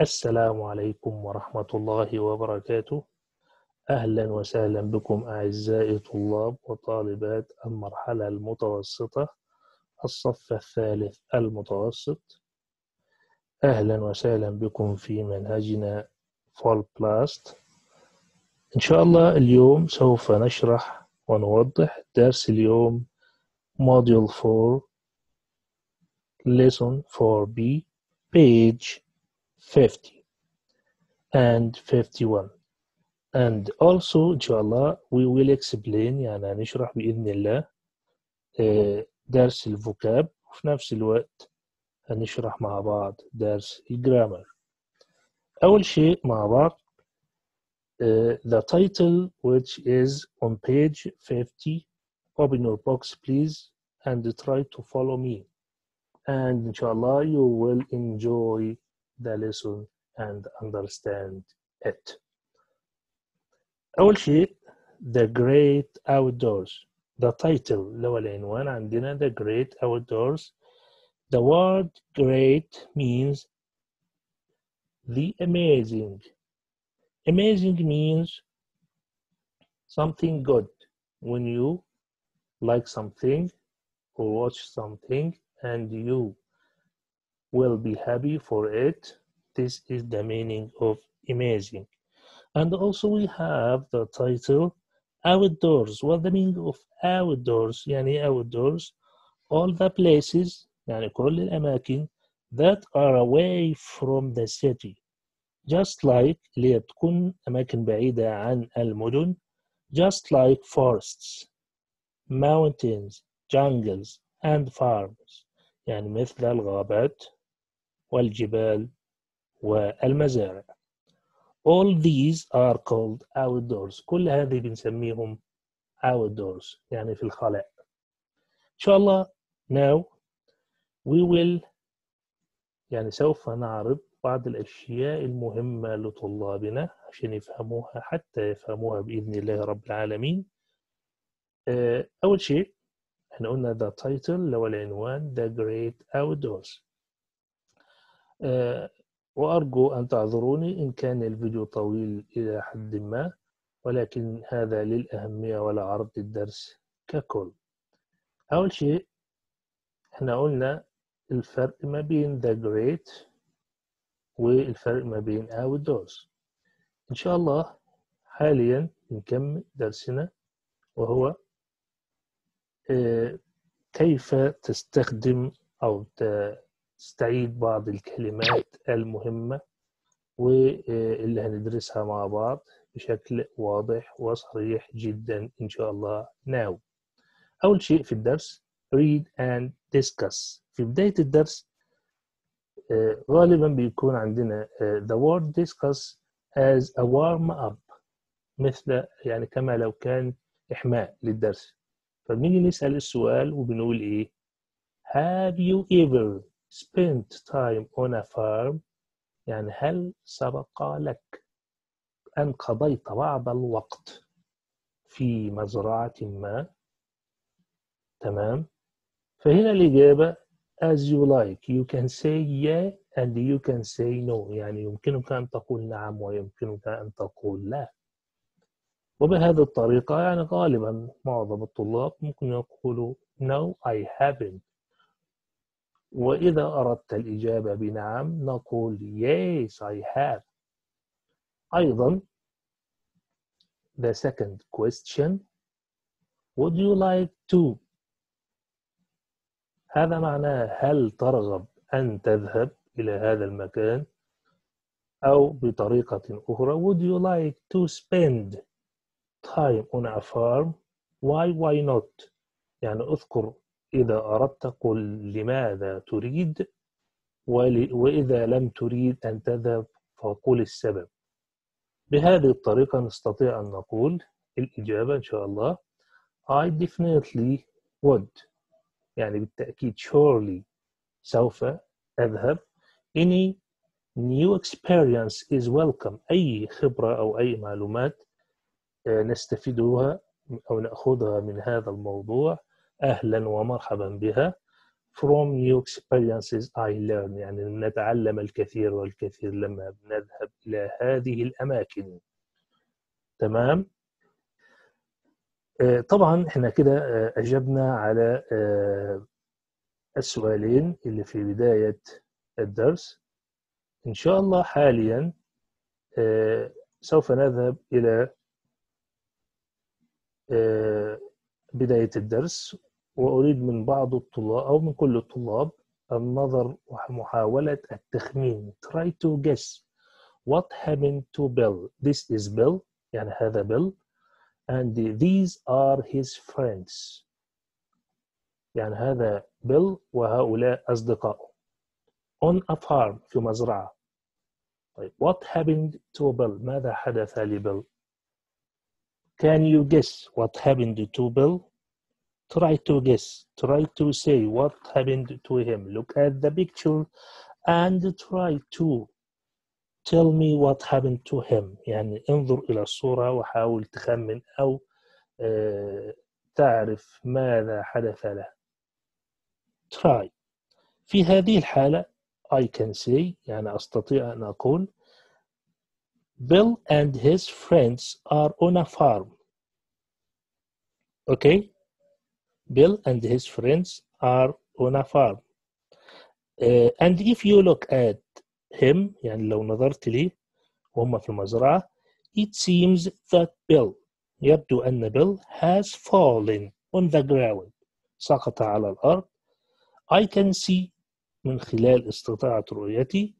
السلام عليكم ورحمة الله وبركاته. أهلا وسهلا بكم أعزائي طلاب وطالبات المرحلة المتوسطة الصف الثالث المتوسط. أهلا وسهلا بكم في منهجنا فول بلاست. إن شاء الله اليوم سوف نشرح ونوضح درس اليوم Module 4 Lesson 4B page 50 and 51 and also إن شاء الله we will explain يعني هنشرح بإذن الله آه، درس الفوكاب وفي نفس الوقت هنشرح مع بعض درس الجرامر أول شيء مع بعض uh, the title which is on page 50 open your box please and try to follow me and inshallah you will enjoy the lesson and understand it أول شيء the great outdoors the title اللي هو العنوان عندنا the great outdoors the word great means the amazing amazing means something good when you like something or watch something and you will be happy for it this is the meaning of amazing and also we have the title outdoors what the meaning of outdoors يعني outdoors all the places يعني كل الأماكن that are away from the city just like اللي هي بتكون أماكن بعيدة عن المدن just like forests mountains jungles and farms يعني مثل الغابات والجبال والمزارع. All these are called outdoors. كل هذه بنسميهم outdoors يعني في الخلاء. إن شاء الله now we will يعني سوف نعرض بعض الأشياء المهمة لطلابنا عشان يفهموها حتى يفهموها بإذن الله رب العالمين. آه، أول شيء إحنا قلنا the title اللي هو العنوان the great outdoors. وأرجو أن تعذروني إن كان الفيديو طويل إلى حد ما ولكن هذا للأهمية ولعرض الدرس ككل. أول شيء إحنا قلنا الفرق ما بين the great والفرق ما بين outdoors إن شاء الله حاليا نكمل درسنا وهو آه، كيف تستخدم أو تستعيد بعض الكلمات المهمة واللي هندرسها مع بعض بشكل واضح وصريح جدا إن شاء الله now أول شيء في الدرس read and discuss. في بداية الدرس غالبا بيكون عندنا the word discuss as a warm up مثل يعني كما لو كان إحماء للدرس. فبنيجي نسأل السؤال وبنقول إيه؟ Have you ever spent time on a farm. يعني هل سبق لك أن قضيت بعض الوقت في مزرعة ما؟ تمام. فهنا الإجابة as you like. You can say yeah and you can say no. يعني يمكنك أن تقول نعم ويمكنك أن تقول لا. وبهذه الطريقة يعني غالبا معظم الطلاب ممكن يقولوا no I haven't. وإذا أردت الإجابة بنعم نقول yes I have أيضا the second question would you like to هذا معناه هل ترغب أن تذهب إلى هذا المكان؟ أو بطريقة أخرى would you like to spend time on a farm why why not يعني أذكر إذا أردت قل لماذا تريد وإذا لم تريد أن تذهب فقل السبب. بهذه الطريقة نستطيع أن نقول الإجابة إن شاء الله. I definitely would. يعني بالتأكيد surely سوف أذهب. Any new experience is welcome. أي خبرة أو أي معلومات آه، نستفيدها أو نأخذها من هذا الموضوع. أهلا ومرحبا بها. From new experiences I learn يعني نتعلم الكثير والكثير لما بنذهب إلى هذه الأماكن. تمام؟ آه، طبعا إحنا كده آه، أجبنا على آه، السؤالين اللي في بداية الدرس. إن شاء الله حاليا سوف نذهب إلى بداية الدرس. وأريد من بعض الطلاب أو من كل الطلاب النظر ومحاولة التخمين try to guess what happened to Bill this is Bill يعني هذا Bill and these are his friends يعني هذا Bill وهؤلاء أصدقائه on a farm في مزرعة طيب what happened to Bill ماذا حدث لبيل can you guess what happened to Bill try to guess, try to say what happened to him. Look at the picture and try to tell me what happened to him. يعني انظر إلى الصورة وحاول تخمن أو تعرف ماذا حدث له. Try. في هذه الحالة I can say يعني أستطيع أن أقول Bill and his friends are on a farm. Okay? Bill and his friends are on a farm. Uh, and if you look at him يعني لو نظرت لي وهم في المزرعة it seems that Bill يبدو أن Bill has fallen on the ground سقط على الأرض I can see من خلال استطاعة رؤيتي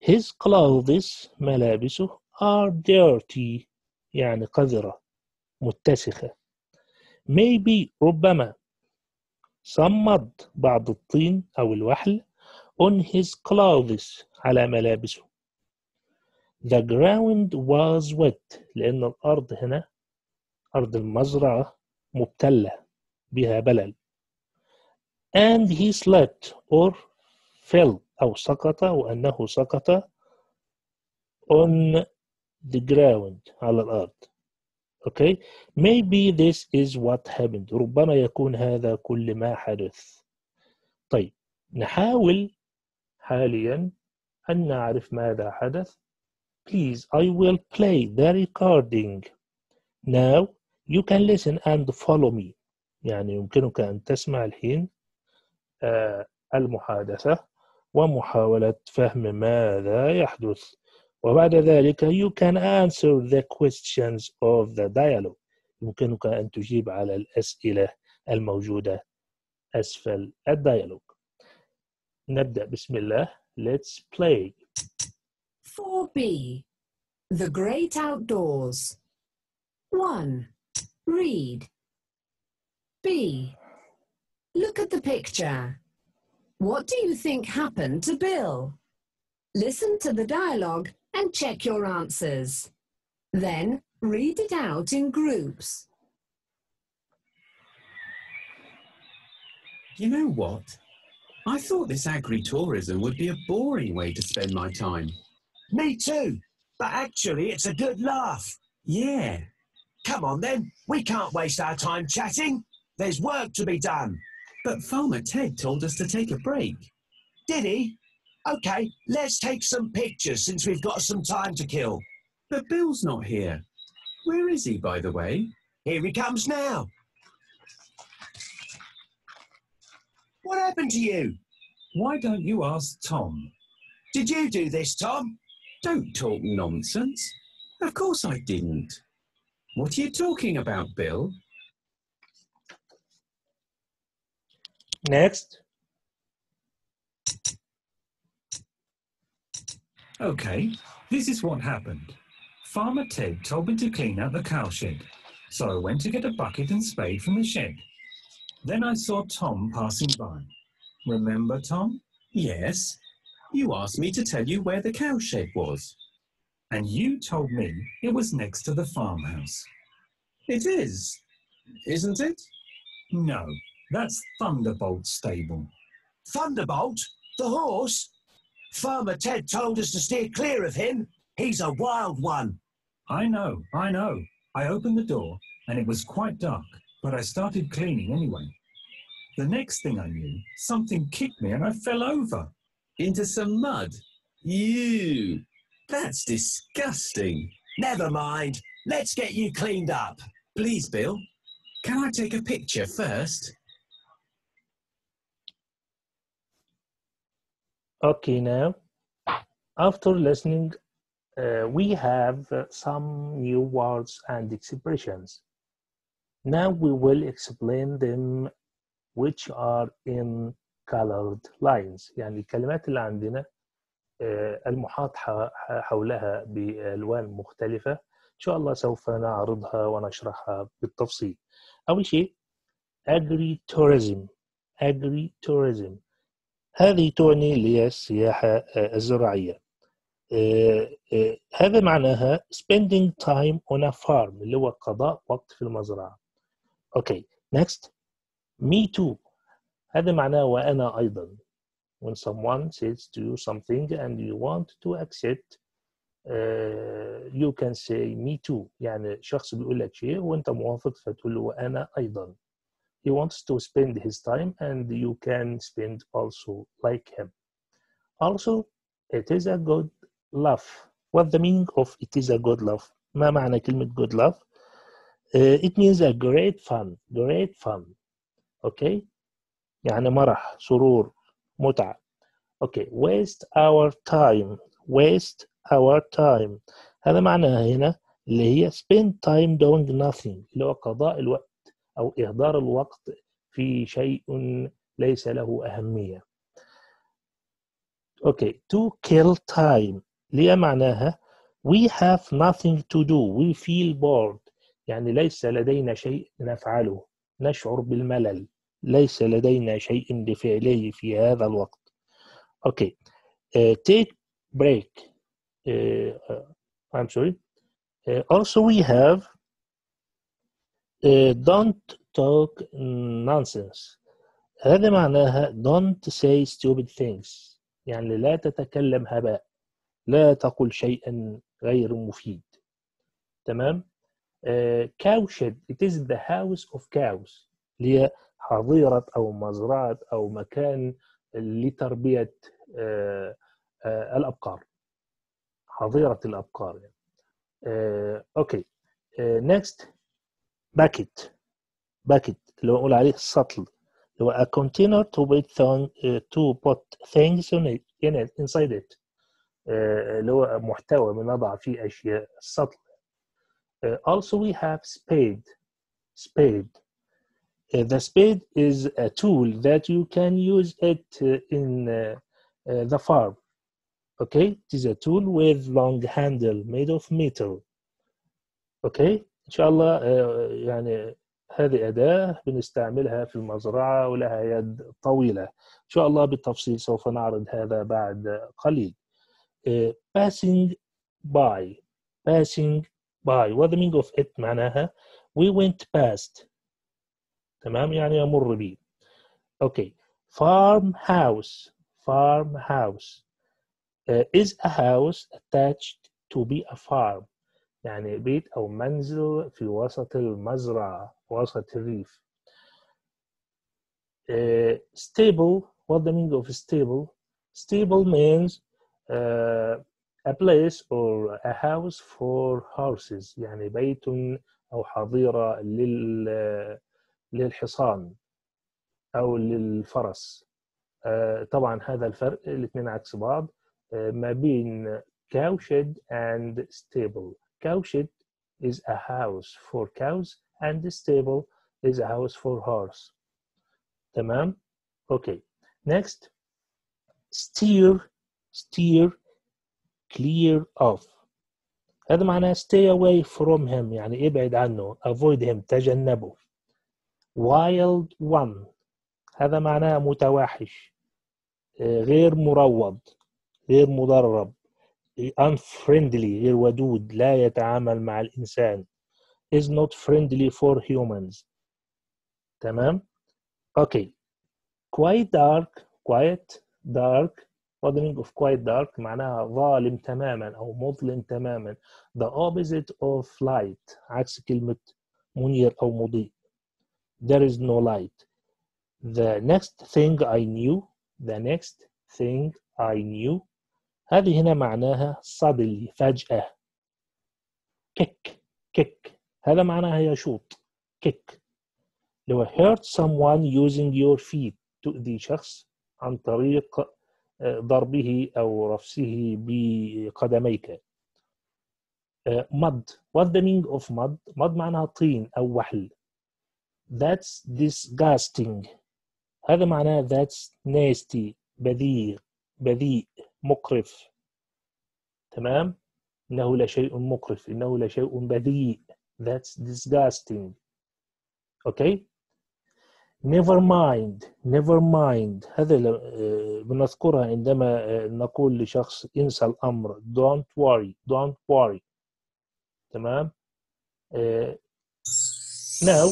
his clothes ملابسه are dirty يعني قذرة متسخة maybe ربما mud بعض الطين أو الوحل on his clothes على ملابسه. The ground was wet لأن الأرض هنا أرض المزرعة مبتلة بها بلل. And he slept or fell أو سقط وأنه سقط on the ground على الأرض. Okay, maybe this is what happened. ربما يكون هذا كل ما حدث. طيب نحاول حاليا أن نعرف ماذا حدث. Please, I will play the recording. Now you can listen and follow me. يعني يمكنك أن تسمع الحين المحادثة ومحاولة فهم ماذا يحدث. وبعد ذلك you can answer the questions of the dialogue يمكنك أن تجيب على الأسئلة الموجودة أسفل الديالوج نبدأ بسم الله let's play 4b The Great Outdoors 1. Read B. Look at the picture. What do you think happened to Bill? Listen to the dialogue and check your answers. Then read it out in groups. You know what? I thought this agri-tourism would be a boring way to spend my time. Me too, but actually it's a good laugh. Yeah. Come on then, we can't waste our time chatting. There's work to be done. But Farmer Ted told us to take a break. Did he? Okay, let's take some pictures since we've got some time to kill. But Bill's not here. Where is he, by the way? Here he comes now. What happened to you? Why don't you ask Tom? Did you do this, Tom? Don't talk nonsense. Of course I didn't. What are you talking about, Bill? Next. Okay, this is what happened. Farmer Ted told me to clean out the cowshed, so I went to get a bucket and spade from the shed. Then I saw Tom passing by. Remember Tom? Yes. You asked me to tell you where the cowshed was. And you told me it was next to the farmhouse. It is, isn't it? No, that's Thunderbolt's stable. Thunderbolt? The horse? Farmer Ted told us to steer clear of him. He's a wild one. I know, I know. I opened the door and it was quite dark, but I started cleaning anyway. The next thing I knew, something kicked me and I fell over. Into some mud. You. That's disgusting. Never mind. Let's get you cleaned up. Please, Bill. Can I take a picture first? Okay, now, after listening, uh, we have uh, some new words and expressions. Now we will explain them which are in colored lines يعني الكلمات اللي عندنا آه، المحاط ح- ح- حولها بألوان مختلفة إن شاء الله سوف نعرضها ونشرحها بالتفصيل أول شيء agri-tourism agri-tourism هذه تعني اللي هي السياحة الزراعية؟ آه، آه، هذا معناها spending time on a farm اللي هو قضاء وقت في المزرعة. أوكي next. me too. هذا معناه وأنا أيضا. When someone says to you something and you want to accept uh, you can say me too. يعني شخص بيقول لك شيء وأنت موافق فتقول له وأنا أيضا. he wants to spend his time and you can spend also like him also it is a good laugh what the meaning of it is a good laugh ما معنى كلمة good laugh uh, it means a great fun great fun okay يعني مرح سرور متعة okay waste our time waste our time هذا معناها هنا اللي هي spend time doing nothing اللي هو قضاء الوقت أو إهدار الوقت في شيء ليس له أهمية. okay to kill time. اللي هي معناها؟ we have nothing to do. we feel bored. يعني ليس لدينا شيء نفعله. نشعر بالملل. ليس لدينا شيء لفعله في هذا الوقت. okay uh, take break. uh, I'm sorry. uh, also we have don't talk nonsense. هذا معناها don't say stupid things. يعني لا تتكلم هباء. لا تقل شيئا غير مفيد. تمام؟ Uh, cowshed it is the house of cows. هي حظيرة أو مزرعة أو مكان لتربية uh, uh, الأبقار. حظيرة الأبقار يعني. uh, next. bucket bucket اللي هو نقول عليه السطل اللي هو a container to put, thong, uh, to put things in it, in it inside it uh, اللي هو محتوى بنضع فيه أشياء السطل uh, also we have spade spade uh, the spade is a tool that you can use it uh, in uh, uh, the farm okay it is a tool with long handle made of metal okay ان شاء الله uh, يعني هذه أداة بنستعملها في المزرعة ولها يد طويلة. إن شاء الله بالتفصيل سوف نعرض هذا بعد قليل. uh, passing by passing by. What the meaning of it معناها؟ We went past. تمام؟ يعني يمر بي. Okay. Farmhouse. Farmhouse. uh, is a house attached to be a farm. يعني بيت أو منزل في وسط المزرعة وسط الريف. uh, stable what the meaning of stable? Stable means uh, a place or a house for horses يعني بيت أو حظيرة لل للحصان أو للفرس. uh, طبعا هذا الفرق الاثنين عكس بعض. uh, ما بين cowshed and stable. cowshed is a house for cows and the stable is a house for horse تمام okay next steer steer clear of هذا معناه stay away from him يعني ابعد عنه avoid him تجنبه wild one هذا معناه متوحش غير مروض غير مدرب unfriendly غير ودود لا يتعامل مع الإنسان is not friendly for humans تمام okay quite dark quiet dark what the meaning of quite dark معناها ظالم تماما أو مظلم تماما the opposite of light عكس كلمة منير أو مضيء there is no light the next thing I knew the next thing I knew هذه هنا معناها suddenly فجأة. kick kick هذا معناها يشوط kick لو hurt someone using your feet تؤذي شخص عن طريق آه، ضربه أو رفسه بقدميك. آه، mud what the meaning of mud mud معناها طين أو وحل. That's disgusting. هذا معناه that's nasty بذيء بذيء. مقرف. تمام؟ إنه لشيء مقرف إنه لشيء بذيء that's disgusting. Okay never mind. Never mind. هذا آه، بنذكرها عندما آه، نقول لشخص انسى الأمر. Don't worry. Don't worry. تمام؟ آه، now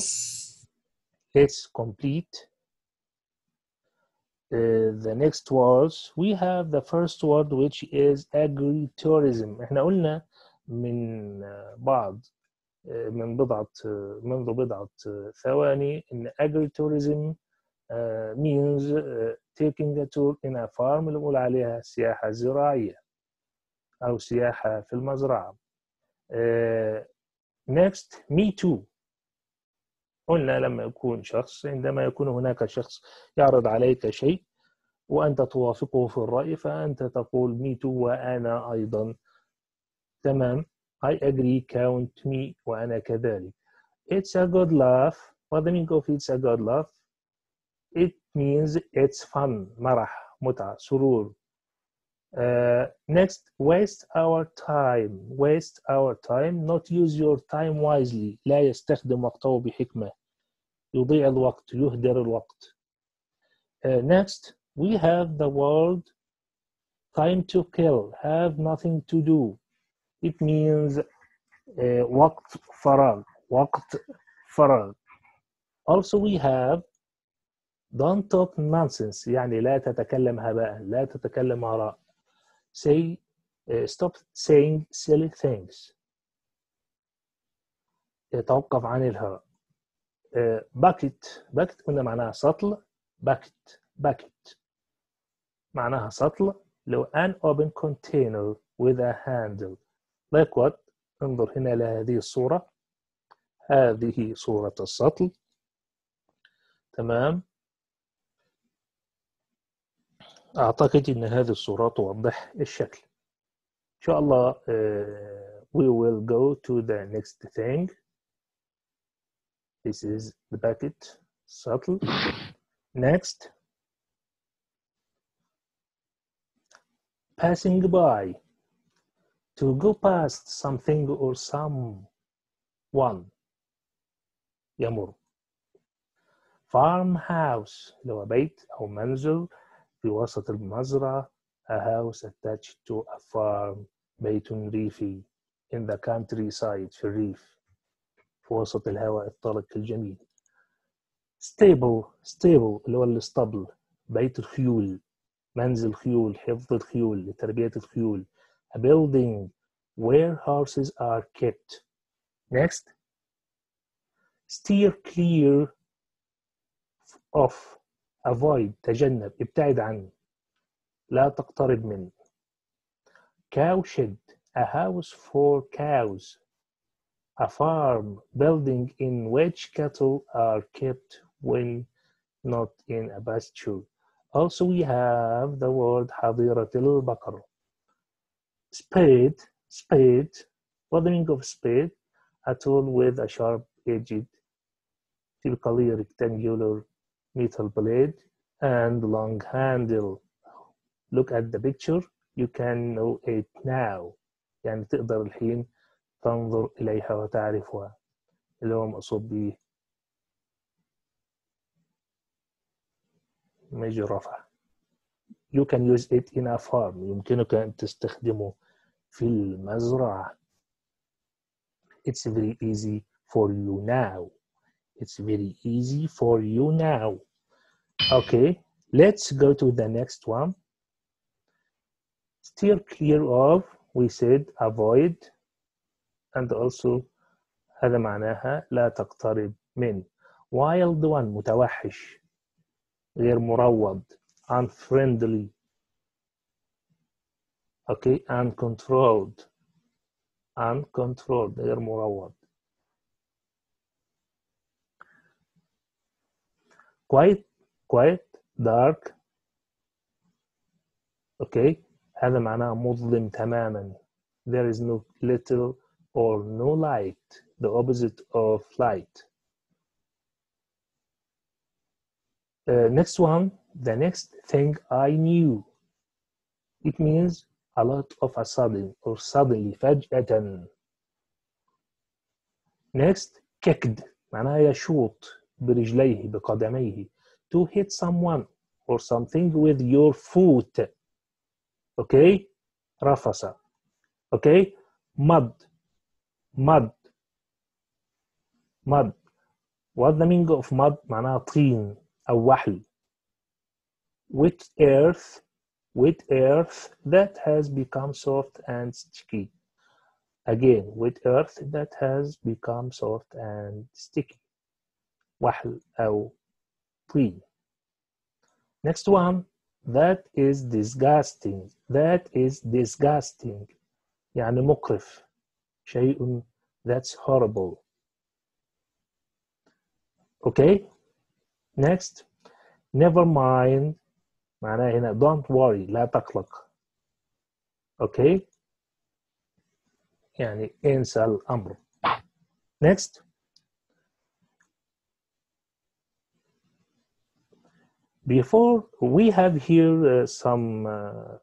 let's complete. uh, the next words we have the first word which is agritourism احنا قلنا من آه، بعض آه، من بضعة آه، منذ بضعة آه، ثواني إن agritourism آه، means آه، taking a tour in a farm اللي بنقول عليها سياحة زراعية أو سياحة في المزرعة آه، next me too قلنا لما يكون شخص عندما يكون هناك شخص يعرض عليك شيء وأنت توافقه في الرأي فأنت تقول me too وأنا أيضا. تمام؟ I agree count me وأنا كذلك. It's a good laugh. What the meaning of it's a good laugh? It means it's fun مرح متعة سرور. Uh, next, waste our time. Waste our time. Not use your time wisely. لا يستخدم وقته بحكمة. يضيع الوقت. يهدر الوقت. Uh, next, we have the word time to kill. Have nothing to do. It means uh, وقت فراغ. وقت فراغ. Also, we have don't talk nonsense. يعني لا تتكلم هباء. لا تتكلم هراء. say uh, stop saying silly things يتوقف عن uh, bucket bucket قلنا معناها سطل bucket bucket معناها سطل لو an open container with a handle like what انظر هنا لهذه الصورة هذه صورة السطل تمام أعتقد أن هذه الصورة توضح الشكل إن شاء الله uh, we will go to the next thing this is the bucket subtle next passing by to go past something or someone يمر farmhouse هو بيت أو منزل في وسط المزرعة a house attached to a farm بيت ريفي in the countryside في الريف في وسط الهواء الطلق الجميل stable stable اللي هو الاسطبل بيت الخيول منزل خيول حفظ الخيول لتربية الخيول a building where horses are kept next steer clear of avoid تجنب ابتعد عنه لا تقترب منه cow shed a house for cows a farm building in which cattle are kept when not in a pasture also we have the word حظيرة البقر spade spade what the meaning of spade a tool with a sharp edged typically rectangular metal blade and long handle. Look at the picture, you can know it now. يعني تقدر الحين تنظر إليها وتعرفها اللي هو مقصود به مجرفة. You can use it in a farm. يمكنك أن تستخدمه في المزرعة. It's very easy for you now. It's very easy for you now. Okay, let's go to the next one. Steer clear of, we said avoid, and also هذا معناها لا تقترب من. Wild one متوحش. غير مروض unfriendly okay uncontrolled uncontrolled غير مروض quite quite dark okay هذا معناه مظلم تماما there is no little or no light the opposite of light uh, next one the next thing I knew it means a lot of a sudden or suddenly فجأة next kicked معناها يشوط برجليه بقدميه to hit someone or something with your foot okay رفس okay mud mud mud what the meaning of mud معناها طين أو وحل with earth with earth that has become soft and sticky again with earth that has become soft and sticky وحل أو طين next one that is disgusting that is disgusting يعني مقرف شيء that's horrible okay next never mind معناها هنا don't worry لا تقلق okay يعني انسى الأمر next Before we have here uh, some uh,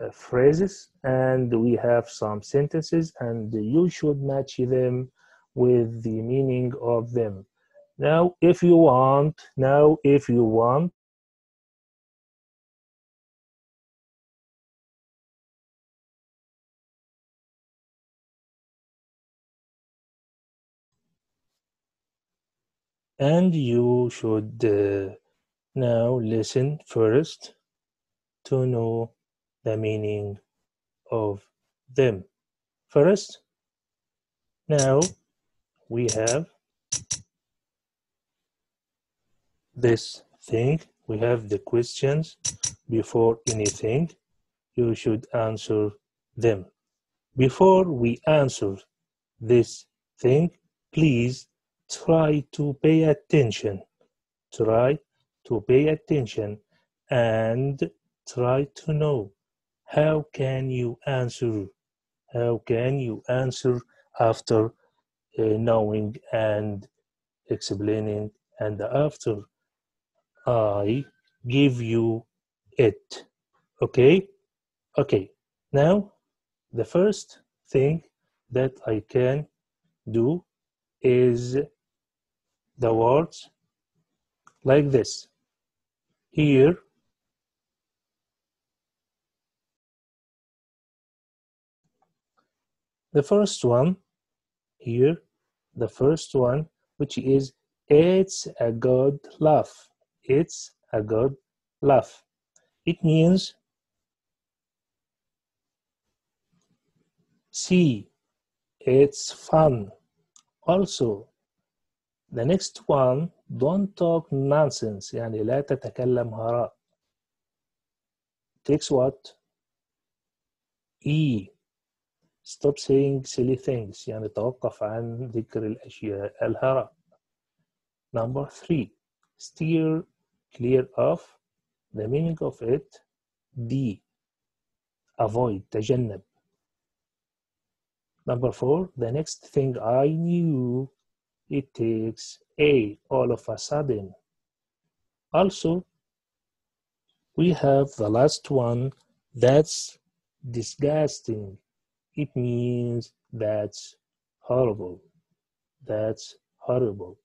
uh, phrases and we have some sentences and you should match them with the meaning of them. Now if you want now if you want. And you should uh, now listen first to know the meaning of them. First, now we have this thing. We have the questions before anything. You should answer them. Before we answer this thing, please try to pay attention. Try to pay attention and try to know how can you answer how can you answer after uh, knowing and explaining and after i give you it. Okay? Okay. Now the first thing that i can do is the words like this here. The first one here the first one which is it's a good laugh. It's a good laugh. It means see it's fun. Also the next one don't talk nonsense يعني لا تتكلم هراء takes what E stop saying silly things يعني توقف عن ذكر الأشياء الهراء number three steer clear of the meaning of it D avoid تجنب number four the next thing I knew it takes a all of a sudden. Also, we have the last one that's disgusting. It means that's horrible. That's horrible.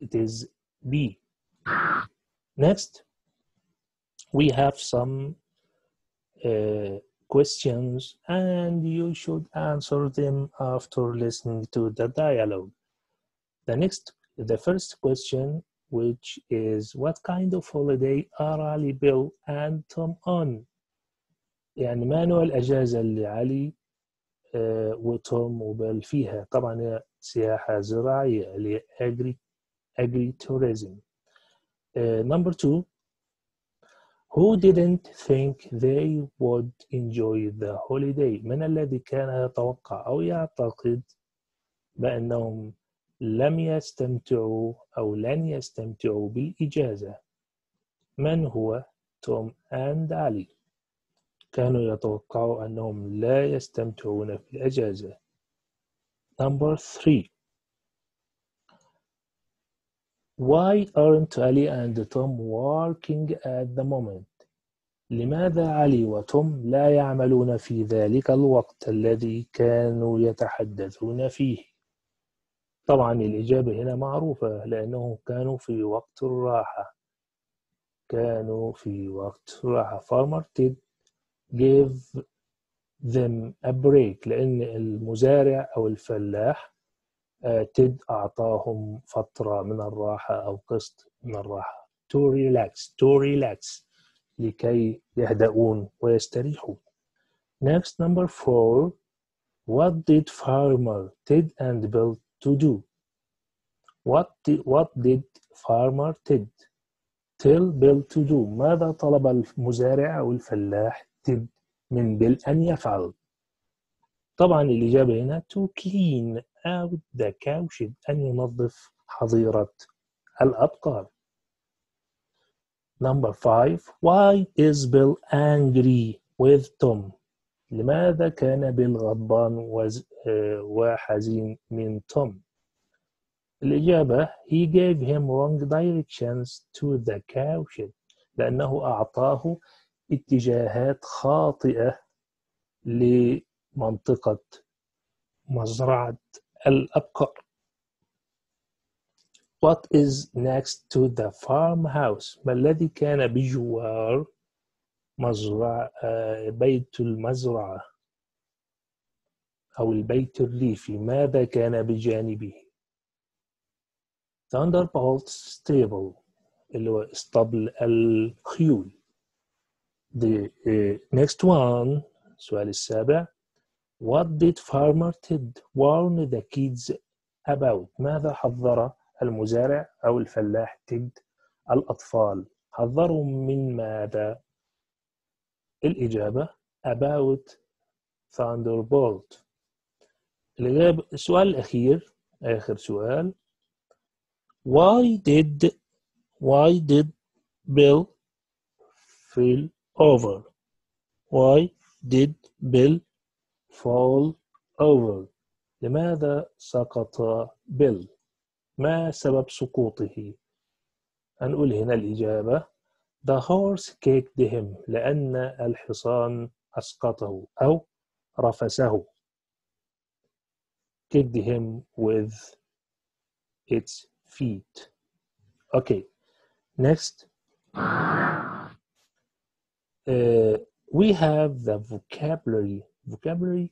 It is B. Next, we have some uh, questions and you should answer them after listening to the dialogue. The next, the first question, which is what kind of holiday are Ali, Bill, and Tom on? يعني ما نوع الأجازة اللي علي آه وتوم وبيل فيها؟ طبعا هي سياحة زراعية اللي هي agri, agri tourism. Uh, number two, Who didn't think they would enjoy the holiday من الذي كان يتوقع أو يعتقد بأنهم لم يستمتعوا أو لن يستمتعوا بالإجازة. من هو؟ توم and علي. كانوا يتوقعوا أنهم لا يستمتعون في الأجازة. Number three. Why aren't Ali and Tom working at the moment? لماذا علي وتوم لا يعملون في ذلك الوقت الذي كانوا يتحدثون فيه؟ طبعا الإجابة هنا معروفة لأنهم كانوا في وقت الراحة. كانوا في وقت الراحة. Farmer Ted gave them a break لأن المزارع أو الفلاح تد أعطاهم فترة من الراحة أو قسط من الراحة. To relax to relax لكي يهدؤون ويستريحوا next number four what did farmer Ted and Bill to do what did, what did farmer Ted tell Bill to do ماذا طلب المزارع أو الفلاح تد من بيل أن يفعل طبعا الإجابة هنا to clean out the cowshed أن ينظف حظيرة الأبقار Number five Why is Bill angry with Tom لماذا كان بيل غضبان وز... وحزين من توم الإجابة he gave him wrong directions to the cowshed لأنه أعطاه اتجاهات خاطئة لمنطقة مزرعة الأبقار. What is next to the farmhouse؟ ما الذي كان بجوار مزرعة بيت المزرعة أو البيت الريفي. ماذا كان بجانبه؟ Thunderbolt stable اللي هو اسطبل الخيول. The uh, next one السؤال السابع. What did Farmer Ted warn the kids about ماذا حذر المزارع أو الفلاح تيد الأطفال؟ حذرهم من ماذا؟ الإجابة about Thunderbolt. الإجابة السؤال الأخير آخر سؤال. Why did why did Bill fall over? Why did Bill fall over? لماذا سقط بيل ما سبب سقوطه؟ هنقول هنا الإجابة. The horse kicked him لأن الحصان أسقطه أو رفسه kicked him with its feet okay next uh, we have the vocabulary vocabulary